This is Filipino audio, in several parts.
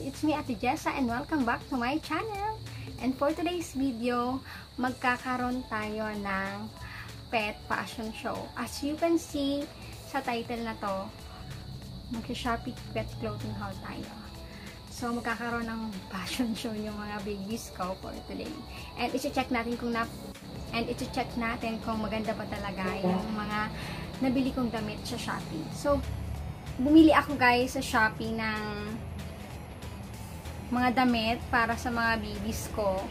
It's me, Ate Jessa, and welcome back to my channel. And for today's video, magkakaroon tayo ng pet fashion show. As you can see sa title na to, mag-Shopee pet clothing haul tayo. So, magkakaroon ng fashion show yung mga babies ko for today. And isi-check natin kung na and isi-check natin kung maganda pa talaga yung mga nabili kong damit sa Shopee. So, bumili ako guys sa Shopee ng mga damit para sa mga babies ko.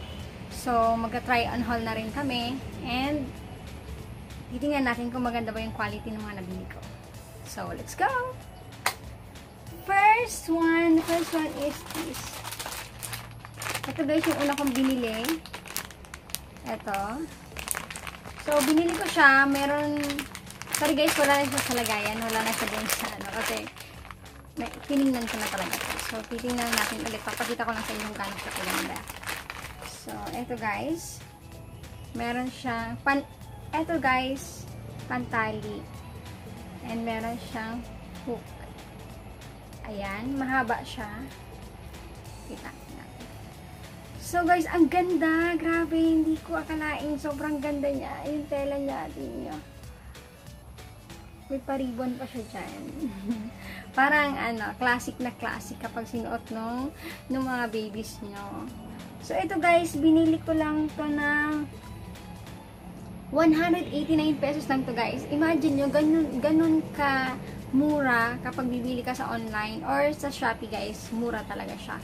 So, magka-try on haul na rin kami. And, titingnan natin kung maganda ba yung quality ng mga nabili ko. So, let's go! First one, first one is this. Ito guys, yung una kong binili. Ito. So, binili ko siya. Meron, sorry guys, wala na siya sa lagayan. Wala na siya din sa ano. Kasi, tiningnan ko na talaga ito. So, titingnan natin ulit. Papakita ko lang sa inyo gano'n siya kaganda. So, ito guys. Meron siyang, pan, ito guys, pantali. And meron siyang hook. Ayan, mahaba siya. Kita natin. So guys, ang ganda. Grabe, hindi ko akalain. Sobrang ganda niya. Yung tela niya, tingin nyo. May paribon pa siya dyan. Parang ano, classic na classic kapag sinuot nung, nung mga babies nyo. So, ito guys, binili ko lang to ng 189 pesos lang to guys. Imagine nyo, ganun, ganun ka mura kapag bibili ka sa online or sa Shopee guys, mura talaga siya.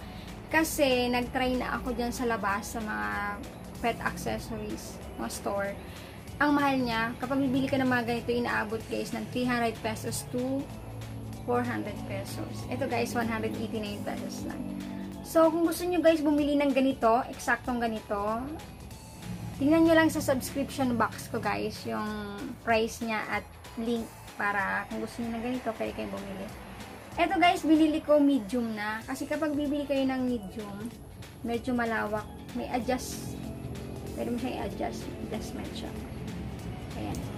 Kasi, nag-try na ako dyan sa labas sa mga pet accessories, mga store. Ang mahal niya, kapag bibili ka ng mga ganito, inaabot guys ng 300 pesos to 400 pesos. Ito guys, 189 pesos lang. So, kung gusto nyo guys bumili ng ganito, eksaktong ganito, tingnan nyo lang sa subscription box ko guys, yung price niya at link para kung gusto nyo ng ganito, pwede kayong bumili. Ito guys, binili ko medium na. Kasi kapag bibili kayo ng medium, medyo malawak. May adjust. Pwede mo siyang i-adjust. Adjustment siya. Ayan.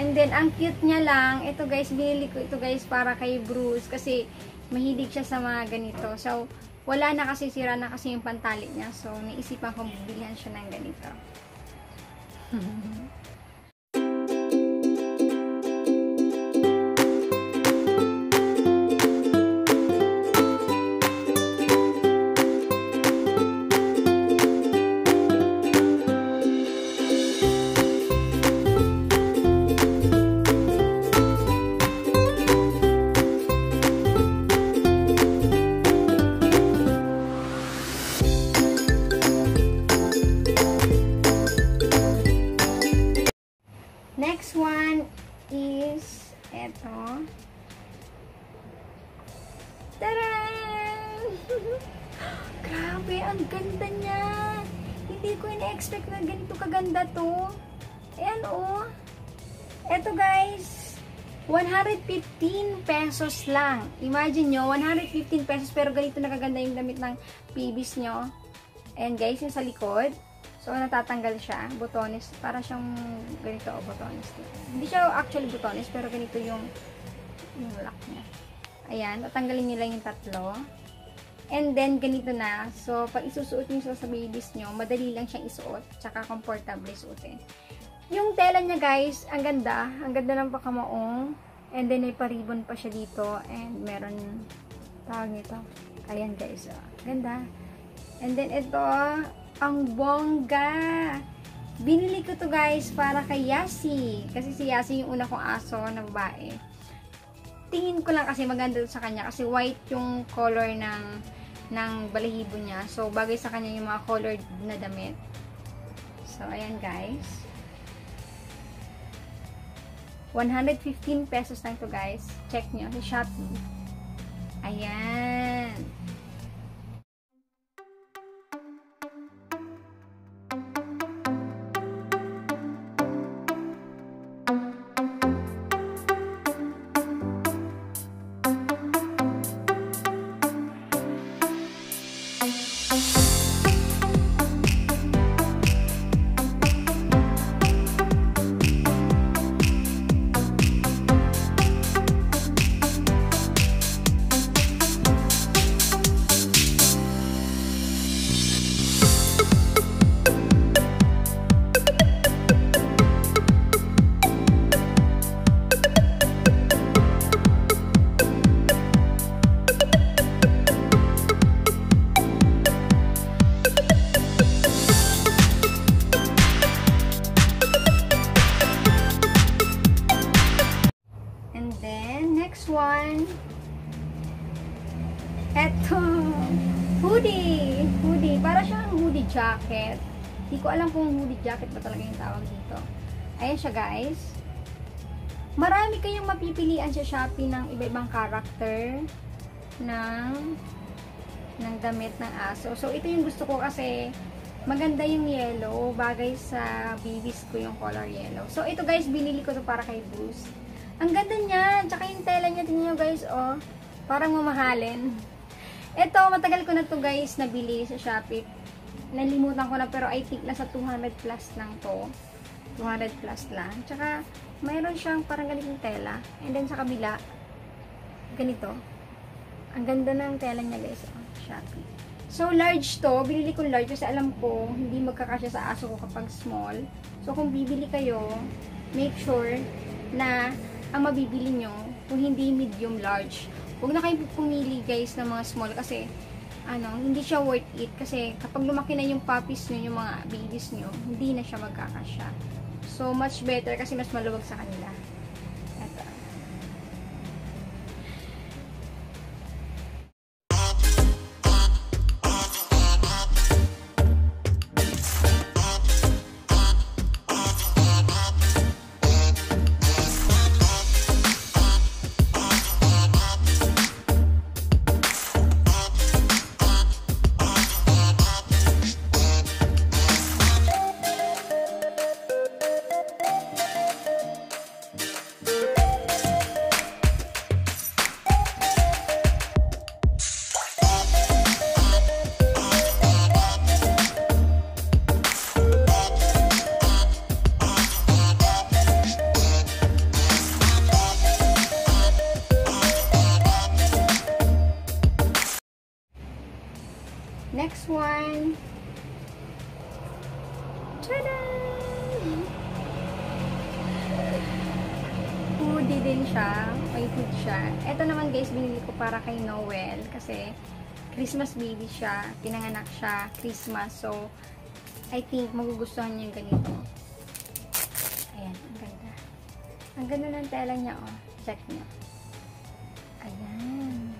And then, ang cute niya lang, ito guys, binili ko ito guys para kay Bruce. Kasi, mahilig siya sa mga ganito. So, wala na kasi, sira na kasi yung pantali niya. So, naisipan kong bibilihan siya ng ganito. ganda niya. Hindi ko ina-expect na ganito kaganda to. Ayan oh. Eto guys, 115 pesos lang. Imagine nyo, 115 pesos pero ganito nakaganda yung damit ng PBs nyo. And guys, yung sa likod, So, natatanggal siya. Botones. Para siyang ganito o oh, botones. Hindi siya actually botones, pero ganito yung yung lock niya. Ayan. Tatanggalin niyo lang yung tatlo. And then, ganito na. So, pag isusuot niyo sa babies niyo, madali lang siyang isuot. Tsaka comfortable suotin. Yung tela niya, guys, ang ganda. Ang ganda ng pakamaong. And then, may paribon pa siya dito. And meron, tawag nito. Ayan, guys. Oh, ganda. And then, ito, ang bongga! Binili ko to guys para kay Yasi. Kasi si Yasi yung una kong aso na babae. Tingin ko lang kasi maganda sa kanya. Kasi white yung color ng, ng balahibo niya. So, bagay sa kanya yung mga colored na damit. So, ayan guys. 115 pesos lang to guys. Check nyo sa Shopee. Ayan. Guys. Marami kayong mapipilian sa Shopee ng iba-ibang character ng ng damit ng aso. So, ito yung gusto ko kasi maganda yung yellow. Bagay sa babies ko yung color yellow. So, ito guys, binili ko to para kay Bruce. Ang ganda niya. Tsaka yung tela niya, tingnan nyo guys, oh. Parang mamahalin. Ito, matagal ko na to guys, nabili sa Shopee. Nalimutan ko na, pero I think nasa 200 plus lang to. 200 plus lang. Tsaka, mayroon siyang parang ganitong tela. And then sa kabila, ganito. Ang ganda ng tela niya guys. Oh, Shopee. So, large to. Binili ko large kasi alam ko hindi magkakasya sa aso ko kapag small. So, kung bibili kayo, make sure na ang mabibili nyo kung hindi medium large. Huwag na kayo pumili guys ng mga small kasi ano, hindi siya worth it kasi kapag lumaki na yung puppies nyo, yung mga babies nyo, hindi na siya magkakasya. So, much better kasi mas maluwag sa kanila. Para kay Noel. Kasi Christmas baby siya. Pinanganak siya. Christmas. So, I think magugustuhan niya yung ganito. Ayan, ang ganda. Ang ganda ng tela niya, oh. Check niya. Ayan.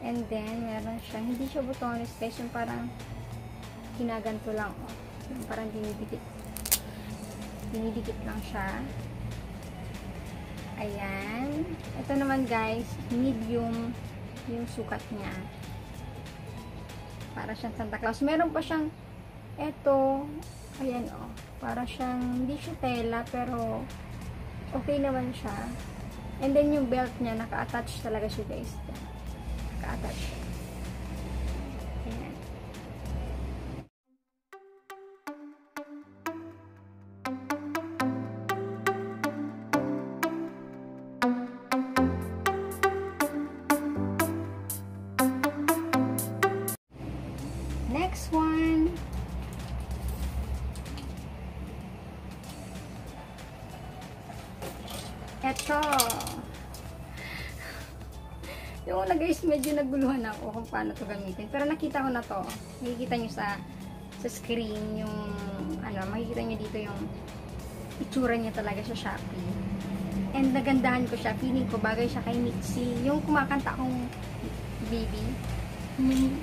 And then, meron siya, hindi siya butones guys, parang ginaganto lang, oh. Parang dinidikit. Dinidikit lang siya. Ayan. Ito naman guys, medium yung sukat niya. Para siyang Santa Claus. Meron pa siyang eto, ayan oh, para siyang, hindi siya tela, pero okay naman siya. And then yung belt niya, naka-attach talaga siya guys. Naka-attach. Ayan. Guys, medyo naguluhan ako kung paano to gamitin. Pero nakita ko na to. Makikita nyo sa sa screen yung ano, makikita nyo dito yung itsura niya talaga sa Shopee. And nagandahan ko siya. Feeling ko bagay siya kay Nixie. Yung kumakanta akong baby.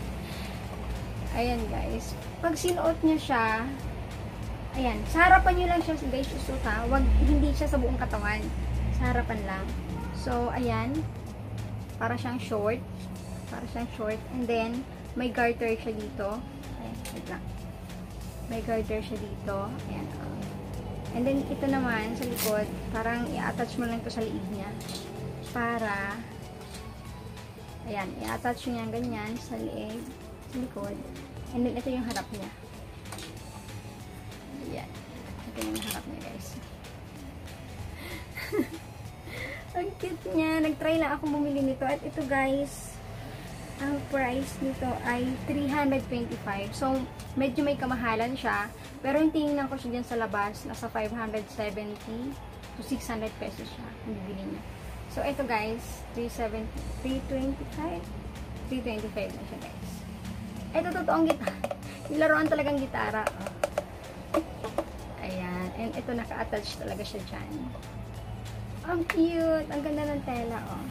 Ayan guys. Pag sinuot niya siya, ayan, sa harapan nyo lang siya guys susot ha. Wag, hindi siya sa buong katawan. Sa harapan lang. So, ayan. Para siyang short. Para siyang short. And then, may garter siya dito. Ayan, wait lang. May garter siya dito. Ayan. oh. And then, ito naman, sa likod, parang i-attach mo lang ito sa liig niya. Para, ayan, i-attach nyo yan ganyan sa liig, sa likod. And then, ito yung harap niya. Ayan. Ito yung harap niya, guys. Ang cute niya. Nag-try lang ako bumili nito. At ito, guys, ang price nito ay 325. So, medyo may kamahalan siya. Pero yung tingnan ko siya dyan sa labas, nasa 570 to 600 pesos siya. Ang bibili niya. So, ito guys, 370, 325? 325 na siya guys. Ito, totoong gitara. Nilaruan talagang gitara. Ayan. And ito, naka-attach talaga siya dyan. Ang cute. Ang ganda ng tela, oh.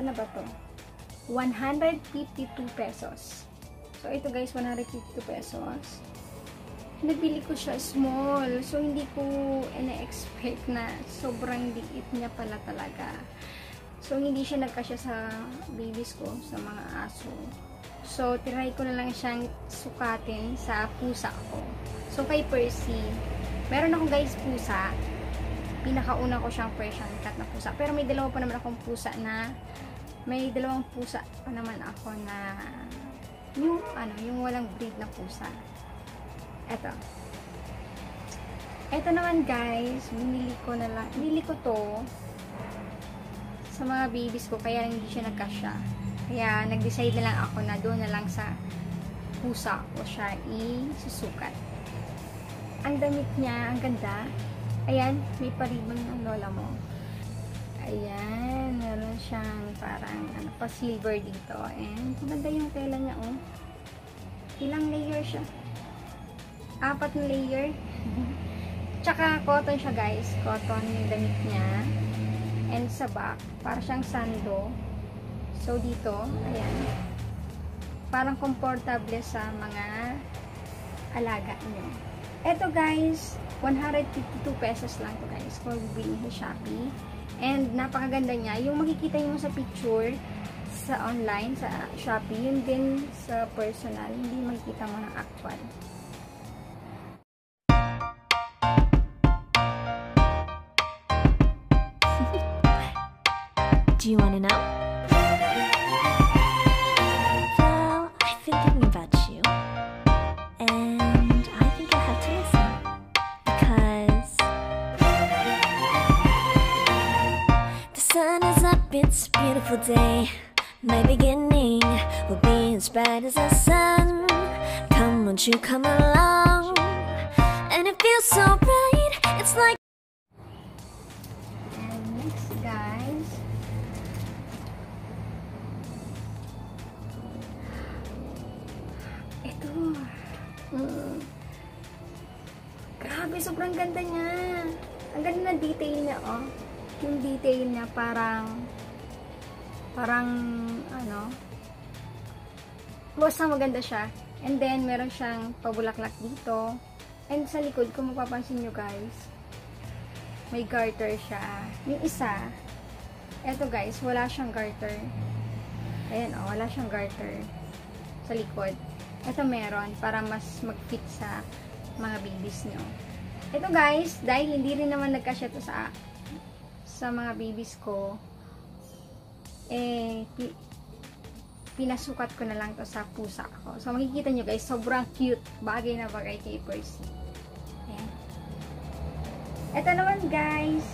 Asan na ba to? 152 pesos. So, ito guys, 152 pesos. Nabili ko siya small. So, hindi ko ina-expect na sobrang liit niya pala talaga. So, hindi siya nagkasya sa babies ko, sa mga aso. So, try ko na lang siyang sukatin sa pusa ko. So, kay Percy, meron ako guys pusa. Pinakauna ko siyang Persian cat na pusa. Pero may dalawa pa naman akong pusa na may dalawang pusa pa naman ako na yung ano, yung walang breed na pusa. Eto. Eto naman guys, binili ko na lang, binili ko to sa mga babies ko kaya hindi siya nagkasya. Kaya nag-decide na lang ako na doon na lang sa pusa ko siya isusukat. Ang damit niya, ang ganda. Ayan, may paribon ng lola mo. Ayan, meron siyang parang ano pa silver dito. And maganda yung tela niya oh. Ilang layer siya? Apat na layer. Tsaka cotton siya guys. Cotton yung damit niya. And sa back, para siyang sando. So dito, ayan. Parang komportable sa mga alaga niyo. Ito guys, 152 pesos lang to guys. Kung bibili sa Shopee. And napakaganda niya. Yung makikita niyo sa picture sa online, sa Shopee, yun din sa personal. Hindi makikita mo ng actual. Do you want to know? Bright as the sun. Come, won't you come along? And it feels so right. It's like And next, guys. Ito. Mm. Grabe, sobrang ganda niya. Ang ganda ng detail niya, oh. Yung detail niya parang parang ano basta maganda siya. And then, meron siyang pabulaklak dito. And sa likod, kung mapapansin nyo guys, may garter siya. Yung isa, eto guys, wala siyang garter. Ayan oh, wala siyang garter sa likod. Ito meron para mas mag-fit sa mga babies nyo. Ito guys, dahil hindi rin naman nagkasya to sa sa mga babies ko, eh, pinasukat ko na lang to sa pusa ko. So, makikita nyo guys, sobrang cute. Bagay na bagay kay Percy. Ayan. Ito naman guys,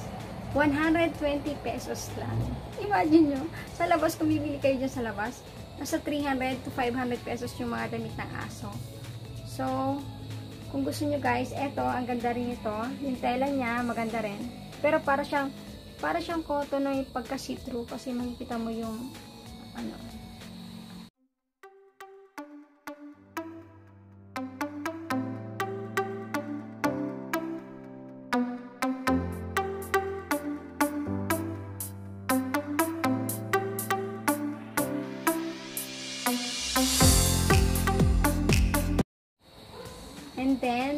120 pesos lang. Imagine nyo, sa labas, kung bibili kayo dyan sa labas, nasa 300 to 500 pesos yung mga damit ng aso. So, kung gusto nyo guys, eto, ang ganda rin ito. Yung tela niya, maganda rin. Pero para siyang, para siyang cotton na pagka see-through kasi makikita mo yung, ano,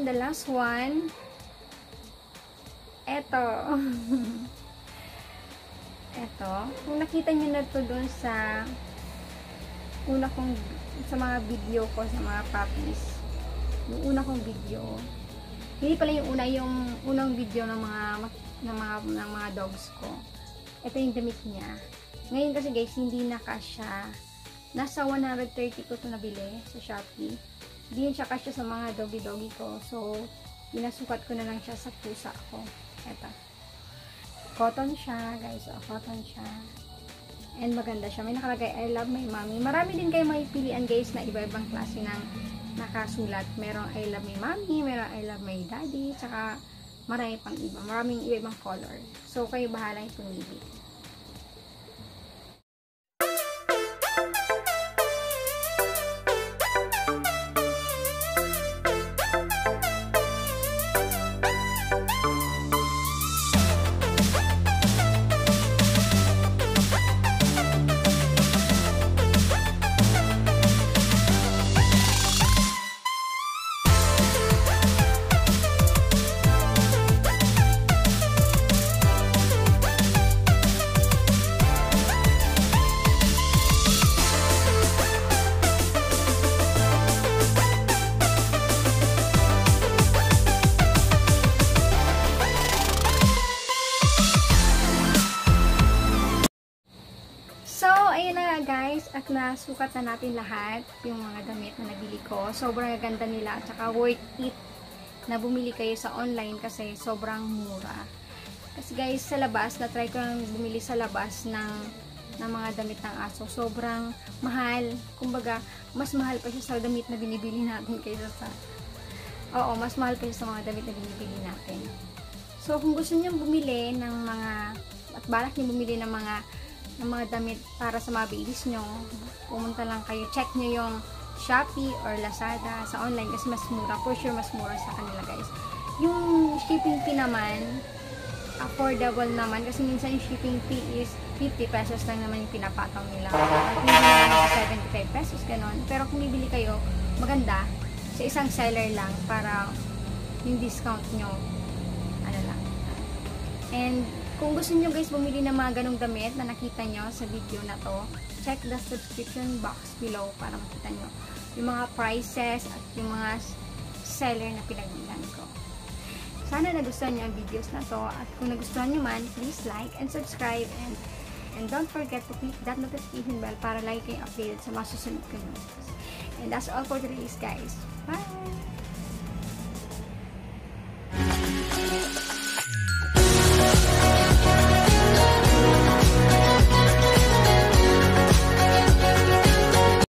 the last one, eto. eto. Kung nakita nyo na to dun sa una kong, sa mga video ko, sa mga puppies. Yung una kong video. Hindi pala yung una, yung unang video ng mga, ng mga, ng mga dogs ko. Ito yung damit niya. Ngayon kasi guys, hindi na kasya. Nasa 130 ko to nabili sa Shopee di yun siya kasya sa mga doggy-doggy ko. So, pinasukat ko na lang siya sa pusa ko. Eto. Cotton siya, guys. O, cotton siya. And maganda siya. May nakalagay, I love my mommy. Marami din kayo pilian guys, na iba-ibang klase ng nakasulat. Merong I love my mommy, merong I love my daddy, tsaka marami pang iba. Maraming iba-ibang color. So, kayo bahala yung pumili. At nasukat na natin lahat yung mga damit na nabili ko. Sobrang ganda nila at saka worth it na bumili kayo sa online kasi sobrang mura. Kasi guys, sa labas, na-try ko lang bumili sa labas ng, ng mga damit ng aso. Sobrang mahal. Kumbaga, mas mahal pa siya sa damit na binibili natin kaysa sa... Oo, mas mahal pa siya sa mga damit na binibili natin. So, kung gusto niyo bumili ng mga... At balak niyo bumili ng mga ng mga damit para sa mga babies nyo, pumunta lang kayo. Check nyo yung Shopee or Lazada sa online kasi mas mura. For sure, mas mura sa kanila guys. Yung shipping fee naman, affordable naman kasi minsan yung shipping fee is 50 pesos lang naman yung pinapataw nila. At hindi naman sa 75 pesos, ganon. Pero kung bibili kayo, maganda, sa isang seller lang para yung discount nyo, ano lang. And kung gusto nyo guys bumili ng mga ganong damit na nakita nyo sa video na to, check the subscription box below para makita nyo yung mga prices at yung mga seller na pinagbilan ko. Sana nagustuhan nyo ang videos na to at kung nagustuhan nyo man, please like and subscribe and and don't forget to click that notification bell para lagi kayong updated sa mga susunod ko videos. And that's all for today's guys. Bye!